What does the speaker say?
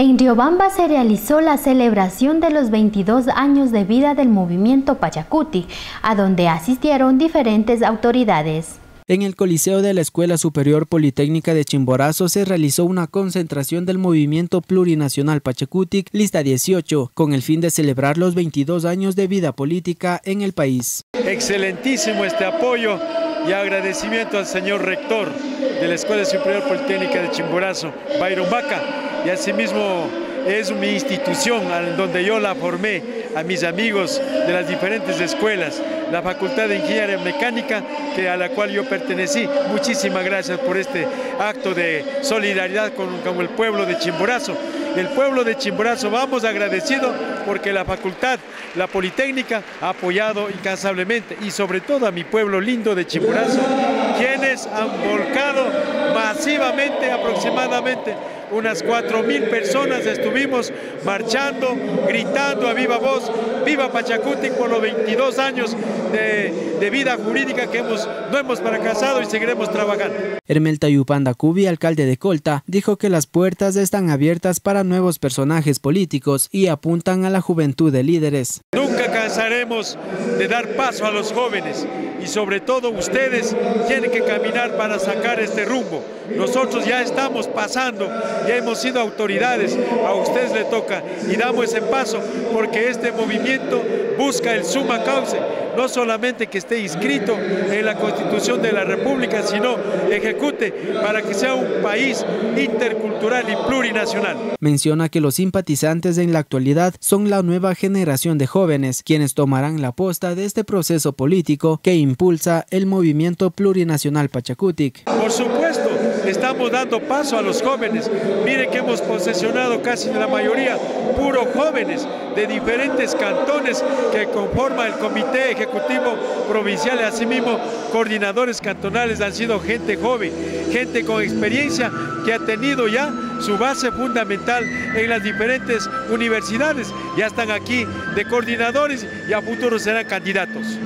En Riobamba se realizó la celebración de los 22 años de vida del movimiento Pachacuti, a donde asistieron diferentes autoridades. En el Coliseo de la Escuela Superior Politécnica de Chimborazo se realizó una concentración del movimiento plurinacional Pachacutic Lista 18, con el fin de celebrar los 22 años de vida política en el país. Excelentísimo este apoyo y agradecimiento al señor rector de la Escuela Superior Politécnica de Chimborazo, Byron Baca, y asimismo es mi institución donde yo la formé a mis amigos de las diferentes escuelas, la Facultad de Ingeniería Mecánica, que a la cual yo pertenecí. Muchísimas gracias por este acto de solidaridad con, con el pueblo de Chimborazo. El pueblo de Chimborazo. Vamos agradecido porque la facultad, la Politécnica, ha apoyado incansablemente y sobre todo a mi pueblo lindo de Chimborazo, quienes han volcado masivamente aproximadamente unas cuatro mil personas estuvimos marchando, gritando a viva voz, viva Pachacuti por los 22 años de, vida jurídica que hemos, no hemos fracasado y seguiremos trabajando. Hermel Tayupanda Cubi, alcalde de Colta, dijo que las puertas están abiertas para nuevos personajes políticos y apuntan a la juventud de líderes. Cansaremos de dar paso a los jóvenes y sobre todo ustedes tienen que caminar para sacar este rumbo. Nosotros ya estamos pasando, ya hemos sido autoridades, a ustedes le toca y damos ese paso porque este movimiento busca el suma causa, no solamente que esté inscrito en la Constitución de la República, sino ejecute para que sea un país intercultural y plurinacional. Menciona que los simpatizantes en la actualidad son la nueva generación de jóvenes, quienes tomarán la posta de este proceso político que impulsa el movimiento plurinacional Pachacutic. Por supuesto, estamos dando paso a los jóvenes. Mire que hemos posesionado casi la mayoría puros jóvenes de diferentes cantones que conforman el Comité Ejecutivo Provincial asimismo coordinadores cantonales han sido gente joven, gente con experiencia que ha tenido ya su base fundamental en las diferentes universidades. Ya están aquí de coordinadores y a futuro serán candidatos.